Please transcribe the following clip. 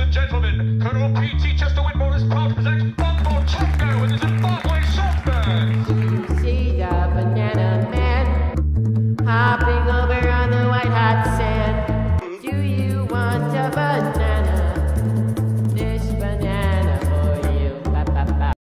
and gentlemen, Colonel P.T. Chester Whitmore is proud to present Bumbo Tango and the Zimbabwe Songbirds. You see the banana man hopping